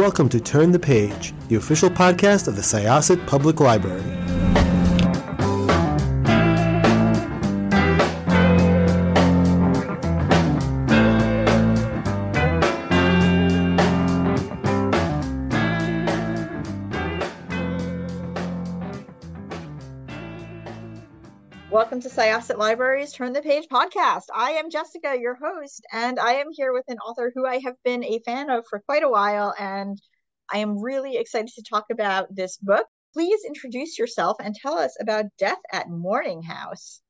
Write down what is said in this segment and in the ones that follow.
Welcome to Turn the Page, the official podcast of the Syosset Public Library. Welcome to Syosset Libraries Turn the Page podcast. I am Jessica, your host, and I am here with an author who I have been a fan of for quite a while, and I am really excited to talk about this book. Please introduce yourself and tell us about Death at Morning House.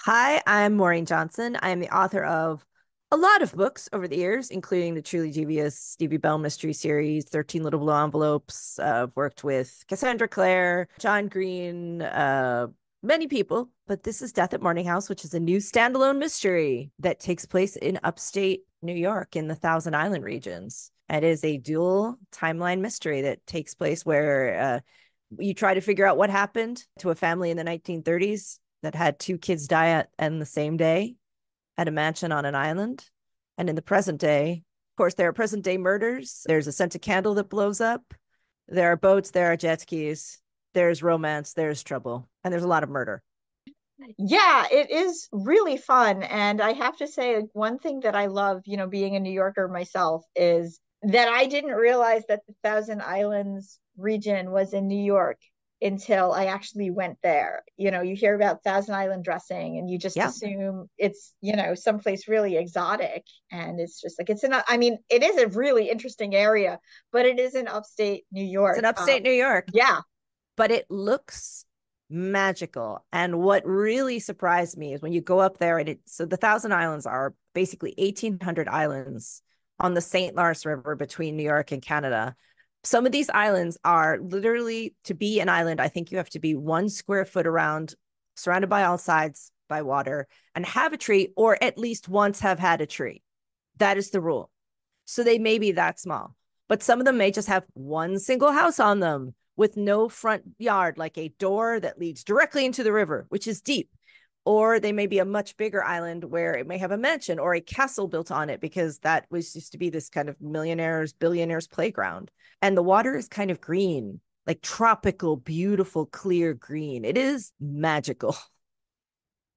Hi, I'm Maureen Johnson. I am the author of a lot of books over the years, including the Truly Devious Stevie Bell mystery series, 13 Little Blue Envelopes. Uh, I've worked with Cassandra Clare, John Green, uh, many people, but this is Death at Morning House, which is a new standalone mystery that takes place in upstate New York in the Thousand Island regions. It is a dual timeline mystery that takes place where uh, you try to figure out what happened to a family in the 1930s that had two kids die at, in the same day at a mansion on an island. And in the present day, of course, there are present day murders. There's a scented candle that blows up. There are boats, there are jet skis, there's romance, there's trouble, and there's a lot of murder. Yeah, it is really fun. And I have to say, one thing that I love, you know, being a New Yorker myself, is that I didn't realize that the Thousand Islands region was in New York until I actually went there. You know, you hear about Thousand Island dressing and you just yeah. assume it's, you know, someplace really exotic. And it's just like, it's in, I mean, it is a really interesting area, but it is in upstate New York. It's in upstate um, New York. Yeah but it looks magical. And what really surprised me is when you go up there and it so the Thousand Islands are basically 1800 islands on the St. Lawrence River between New York and Canada. Some of these islands are literally to be an island, I think you have to be one square foot around, surrounded by all sides by water, and have a tree, or at least once have had a tree. That is the rule. So they may be that small, but some of them may just have one single house on them with no front yard, like a door that leads directly into the river, which is deep. Or they may be a much bigger island where it may have a mansion or a castle built on it because that was used to be this kind of millionaires, billionaires playground. And the water is kind of green, like tropical, beautiful, clear green. It is magical.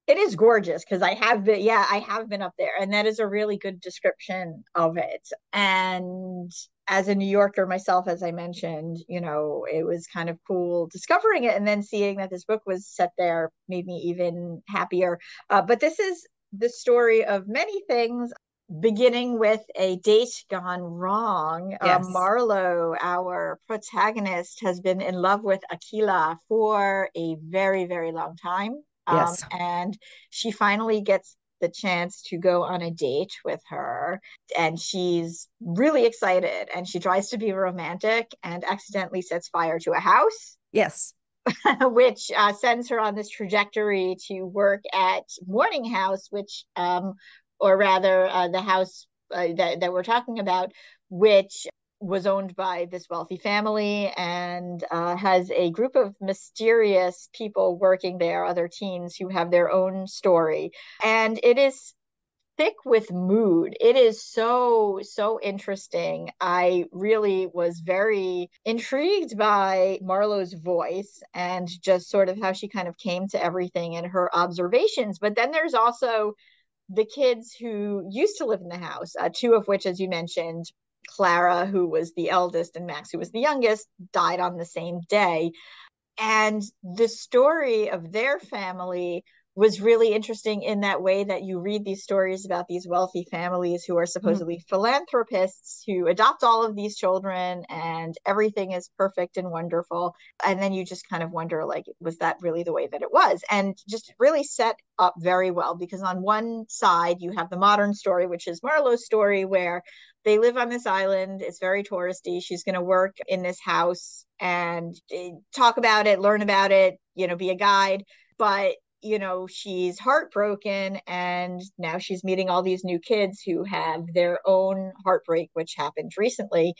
It is gorgeous because I have been, yeah, I have been up there, and that is a really good description of it. And as a New Yorker myself, as I mentioned, you know, it was kind of cool discovering it and then seeing that this book was set there made me even happier. Uh, but this is the story of many things, beginning with a date gone wrong. Uh, yes. Uh, Marlowe, our protagonist, has been in love with Akila for a very, very long time. Um, yes. And she finally gets the chance to go on a date with her and she's really excited and she tries to be romantic and accidentally sets fire to a house yes which uh, sends her on this trajectory to work at morning house which um or rather uh, the house uh, that, that we're talking about which was owned by this wealthy family and uh, has a group of mysterious people working there, other teens who have their own story. And it is thick with mood. It is so, so interesting. I really was very intrigued by Marlowe's voice and just sort of how she kind of came to everything and her observations. But then there's also the kids who used to live in the house, uh, two of which, as you mentioned, Clara, who was the eldest, and Max, who was the youngest, died on the same day. And the story of their family was really interesting in that way that you read these stories about these wealthy families who are mm-hmm. supposedly mm-hmm. philanthropists who adopt all of these children and everything is perfect and wonderful and then you just kind of wonder like was that really the way that it was and just really set up very well because on one side you have the modern story which is Marlowe's story where they live on this island it's very touristy she's going to work in this house and eh, talk about it learn about it you know be a guide but you know she's heartbroken and now she's meeting all these new kids who have their own heartbreak which happened recently.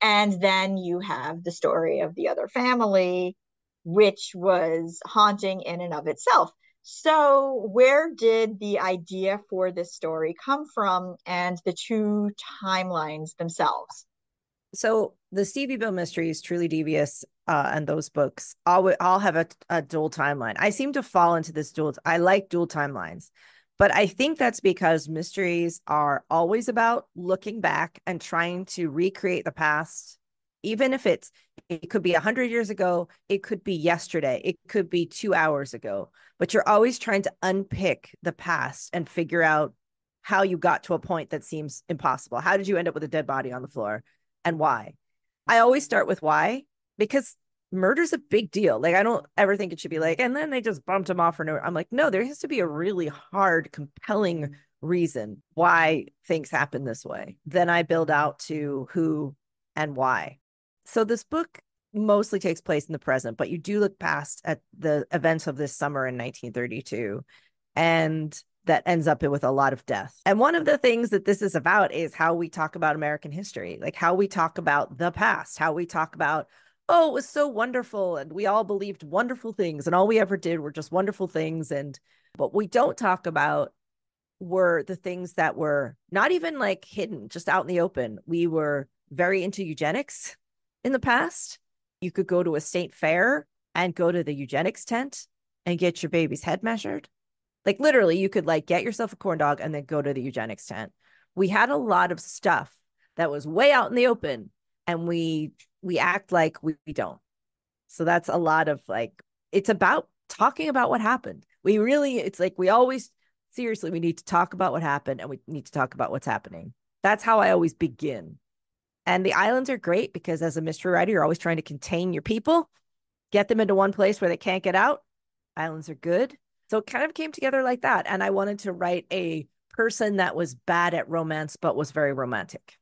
And then you have the story of the other family which was haunting in and of itself. So where did the idea for this story come from and the two timelines themselves? So the Stevie Bell mystery is Truly Devious, uh, and those books all all have a, a dual timeline. I seem to fall into this dual. I like dual timelines, but I think that's because mysteries are always about looking back and trying to recreate the past, even if it's it could be hundred years ago, it could be yesterday, it could be two hours ago, but you're always trying to unpick the past and figure out how you got to a point that seems impossible. How did you end up with a dead body on the floor? and why. I always start with why because murder's a big deal. Like I don't ever think it should be like, and then they just bumped him off for no. I'm like, no, there has to be a really hard, compelling reason why things happen this way. Then I build out to who and why. So this book mostly takes place in the present, but you do look past at the events of this summer in 1932 and that ends up with a lot of death. And one of the things that this is about is how we talk about American history, like how we talk about the past, how we talk about, oh, it was so wonderful. And we all believed wonderful things. And all we ever did were just wonderful things. And what we don't talk about were the things that were not even like hidden, just out in the open. We were very into eugenics in the past. You could go to a state fair and go to the eugenics tent and get your baby's head measured like literally, you could like get yourself a corn dog and then go to the eugenics tent. We had a lot of stuff that was way out in the open, and we we act like we, we don't. So that's a lot of like it's about talking about what happened. We really, it's like we always seriously, we need to talk about what happened and we need to talk about what's happening. That's how I always begin. And the islands are great because as a mystery writer, you're always trying to contain your people, get them into one place where they can't get out. Islands are good. So it kind of came together like that. And I wanted to write a person that was bad at romance, but was very romantic.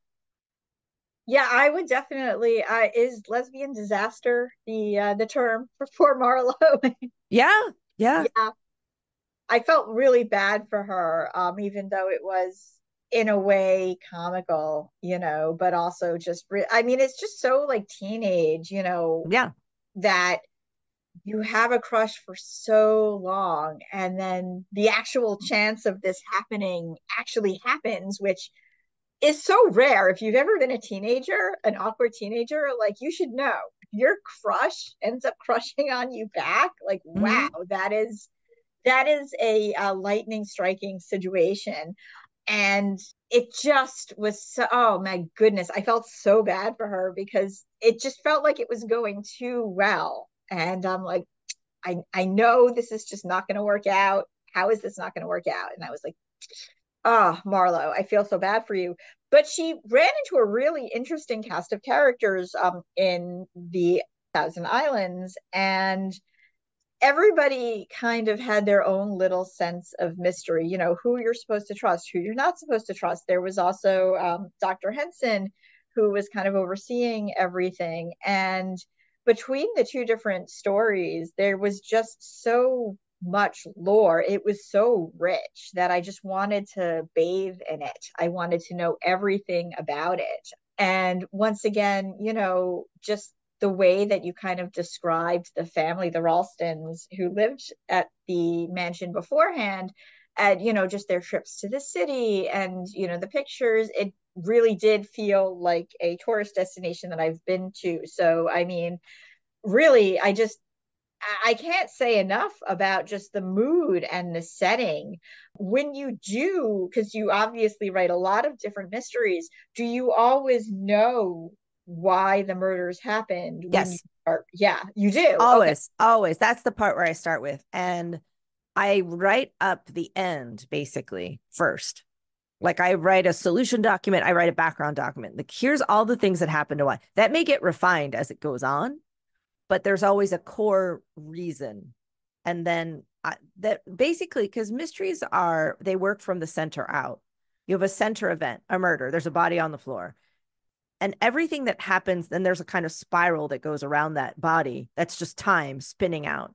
Yeah, I would definitely. Uh, is lesbian disaster the uh, the term for poor Marlowe? yeah, yeah, yeah. I felt really bad for her, um, even though it was in a way comical, you know, but also just. Re- I mean, it's just so like teenage, you know. Yeah. That you have a crush for so long and then the actual chance of this happening actually happens which is so rare if you've ever been a teenager an awkward teenager like you should know your crush ends up crushing on you back like mm-hmm. wow that is that is a, a lightning striking situation and it just was so oh my goodness i felt so bad for her because it just felt like it was going too well and I'm like, I I know this is just not going to work out. How is this not going to work out? And I was like, oh, Marlowe, I feel so bad for you. But she ran into a really interesting cast of characters um, in the Thousand Islands, and everybody kind of had their own little sense of mystery. You know, who you're supposed to trust, who you're not supposed to trust. There was also um, Dr. Henson, who was kind of overseeing everything, and between the two different stories, there was just so much lore. It was so rich that I just wanted to bathe in it. I wanted to know everything about it. And once again, you know, just the way that you kind of described the family, the Ralstons, who lived at the mansion beforehand, and, you know, just their trips to the city and, you know, the pictures, it really did feel like a tourist destination that I've been to. So, I mean, really, I just, I can't say enough about just the mood and the setting. When you do, because you obviously write a lot of different mysteries, do you always know why the murders happened? Yes. You yeah, you do. Always, okay. always. That's the part where I start with. And I write up the end basically first like I write a solution document, I write a background document. Like here's all the things that happened to why. That may get refined as it goes on, but there's always a core reason. And then I, that basically because mysteries are they work from the center out. You have a center event, a murder, there's a body on the floor. And everything that happens, then there's a kind of spiral that goes around that body. That's just time spinning out.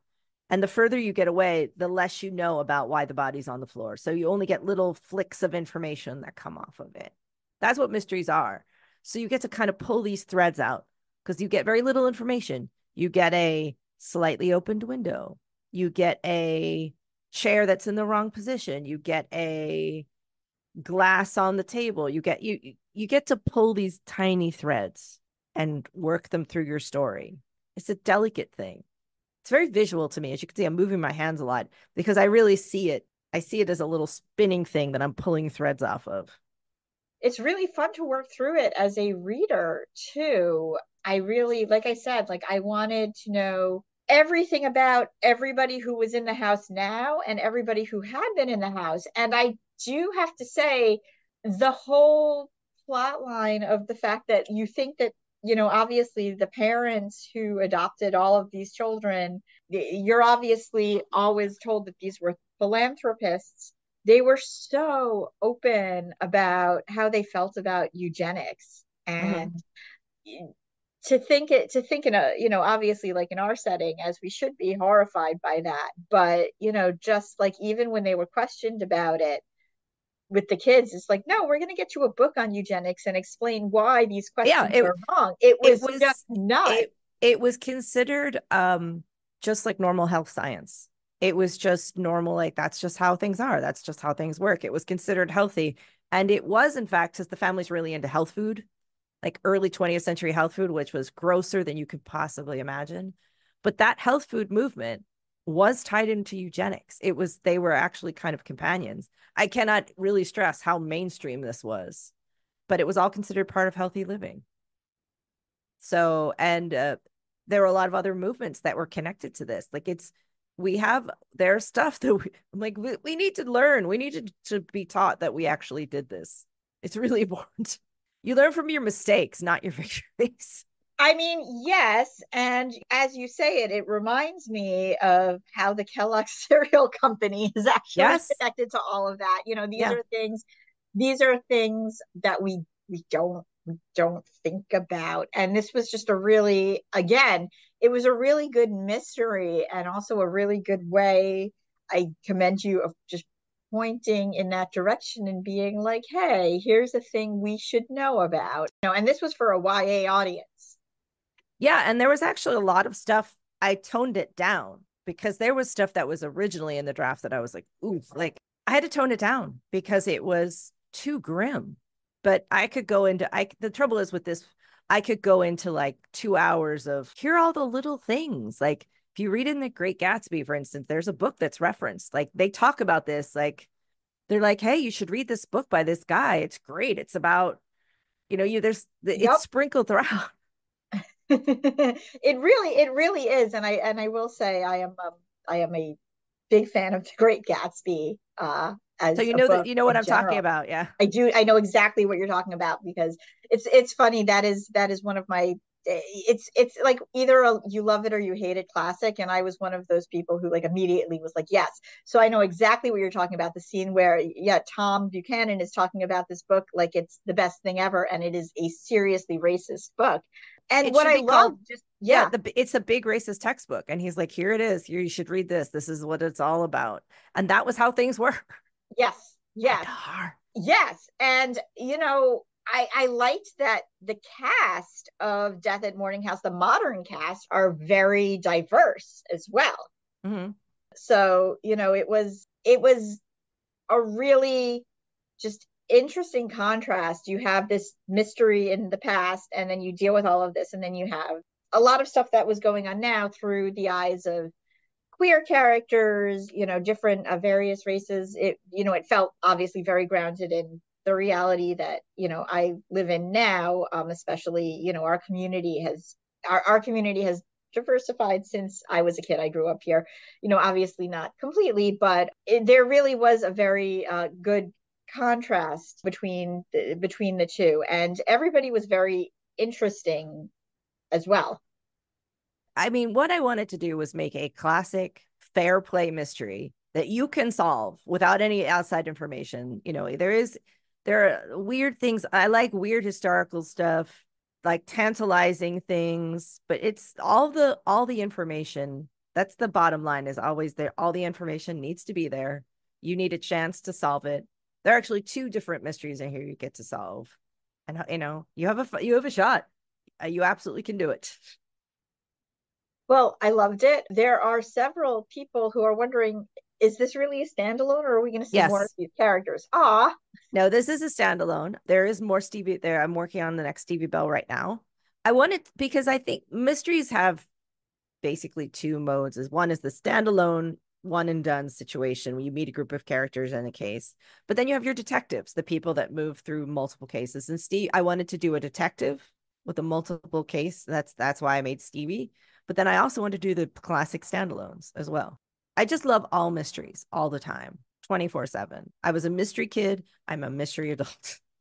And the further you get away, the less you know about why the body's on the floor. So you only get little flicks of information that come off of it. That's what mysteries are. So you get to kind of pull these threads out because you get very little information. You get a slightly opened window. You get a chair that's in the wrong position. You get a glass on the table. You get you you get to pull these tiny threads and work them through your story. It's a delicate thing. It's very visual to me. As you can see, I'm moving my hands a lot because I really see it. I see it as a little spinning thing that I'm pulling threads off of. It's really fun to work through it as a reader, too. I really, like I said, like I wanted to know everything about everybody who was in the house now and everybody who had been in the house. And I do have to say, the whole plot line of the fact that you think that you know obviously the parents who adopted all of these children you're obviously always told that these were philanthropists they were so open about how they felt about eugenics and mm-hmm. To think it to think in a you know obviously like in our setting as we should be horrified by that but you know just like even when they were questioned about it with the kids it's like no we're going to get you a book on eugenics and explain why these questions yeah, it, are wrong. It was, it was just not it, it was considered um just like normal health science. It was just normal like that's just how things are that's just how things work. It was considered healthy and it was in fact because the family's really into health food like early 20th century health food which was grosser than you could possibly imagine but that health food movement was tied into eugenics. It was, they were actually kind of companions. I cannot really stress how mainstream this was, but it was all considered part of healthy living. So, and uh, there were a lot of other movements that were connected to this. Like it's, we have their stuff that we like we, we need to learn we need to, to be taught that we actually did this it's really important you learn from your mistakes not your victories I mean, yes. And as you say it, it reminds me of how the Kellogg cereal company is actually yes. connected to all of that. You know, these yeah. are things, these are things that we we don't we don't think about. And this was just a really, again, it was a really good mystery and also a really good way. I commend you of just pointing in that direction and being like, hey, here's a thing we should know about. You know, and this was for a YA audience. Yeah, and there was actually a lot of stuff I toned it down because there was stuff that was originally in the draft that I was like, ooh, like I had to tone it down because it was too grim. But I could go into I the trouble is with this, I could go into like two hours of here are all the little things. Like if you read in the Great Gatsby, for instance, there's a book that's referenced. Like they talk about this, like they're like, hey, you should read this book by this guy. It's great. It's about, you know, you there's it's yep. sprinkled throughout. it really it really is and i and i will say i am um, i am a big fan of the great gatsby uh as so you know that you know what i'm general. talking about yeah i do i know exactly what you're talking about because it's it's funny that is that is one of my Eh, it's it's like either a, you love it or you hate it classic and i was one of those people who like immediately was like yes so i know exactly what you're talking about the scene where yeah tom buchanan is talking about this book like it's the best thing ever and it is a seriously racist book and it what I love, just yeah, yeah the, it's a big racist textbook, and he's like, "Here it is. Here you should read this. This is what it's all about." And that was how things were. Yes, yes, yes. And you know, I I liked that the cast of Death at Morning House, the modern cast, are very diverse as well. Mm-hmm. So you know, it was it was a really just interesting contrast. You have this mystery in the past, and then you deal with all of this, and then you have a lot of stuff that was going on now through the eyes of queer characters, you know, different uh, various races. It, you know, it felt obviously very grounded in the reality that you know I live in now. Um, especially, you know, our community has our our community has diversified since I was a kid. I grew up here, you know, obviously not completely, but it, there really was a very uh, good contrast between the, between the two and everybody was very interesting as well i mean what i wanted to do was make a classic fair play mystery that you can solve without any outside information you know there is there are weird things i like weird historical stuff like tantalizing things but it's all the all the information that's the bottom line is always there all the information needs to be there. You need a chance to solve it. There are actually two different mysteries in here you get to solve. And you know you have a you have a shot. Uh, you absolutely can do it. Well i loved it. There are several people who are wondering is this really a standalone or are we going to see yes. more of these characters ah no this is a standalone there is more stevie there i'm working on the next stevie bell right now I wanted because I think mysteries have basically two modes. Is one is the standalone one and done situation where you meet a group of characters in a case, but then you have your detectives, the people that move through multiple cases. And Steve, I wanted to do a detective with a multiple case. That's that's why I made Stevie. But then I also wanted to do the classic standalones as well. I just love all mysteries all the time, 24 7. I was a mystery kid. I'm a mystery adult.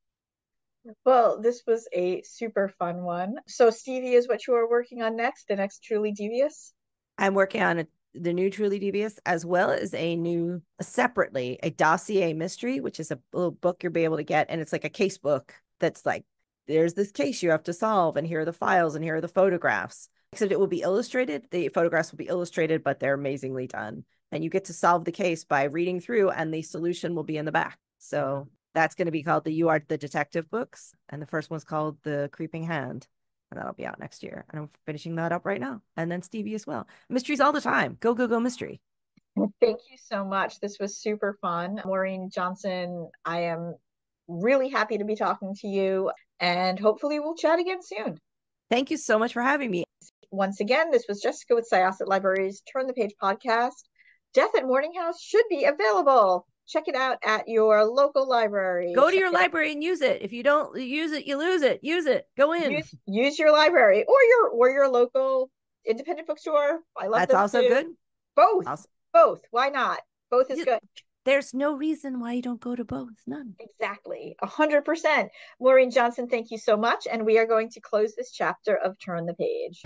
Well, this was a super fun one. So, Stevie is what you are working on next, the next Truly Devious? I'm working on a, the new Truly Devious as well as a new, separately, a dossier mystery, which is a little book you'll be able to get. And it's like a case book that's like, there's this case you have to solve, and here are the files, and here are the photographs. Except it will be illustrated. The photographs will be illustrated, but they're amazingly done. And you get to solve the case by reading through, and the solution will be in the back. So that's going to be called the You Are the Detective books. And the first one's called The Creeping Hand. And that'll be out next year. And I'm finishing that up right now. And then Stevie as well. Mysteries all the time. Go, go, go, mystery. Thank you so much. This was super fun. Maureen Johnson, I am really happy to be talking to you. And hopefully we'll chat again soon. Thank you so much for having me. Once again, this was Jessica with Syosset Libraries Turn the Page podcast. Death at Morning House should be available. Check it out at your local library. Go to Check your library and use it. If you don't use it, you lose it. Use it. Go in. Use, use your library or your or your local independent bookstore. I love That's also too. good. Both, Also- both. Why not? Both is You- good. There's no reason why you don't go to both. None. Exactly. A hundred percent. Maureen Johnson, thank you so much. And we are going to close this chapter of Turn the Page.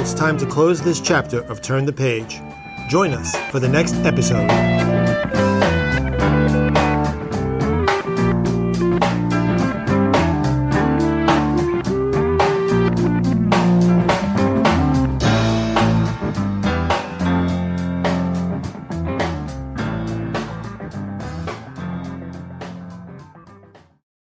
It's time to close this chapter of Turn the Page. Join us for the next episode.